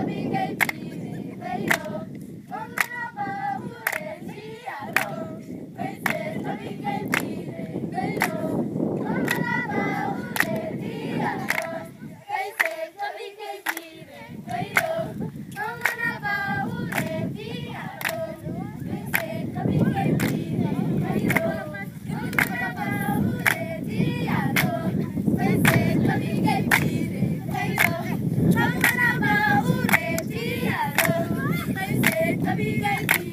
the big Happy guys,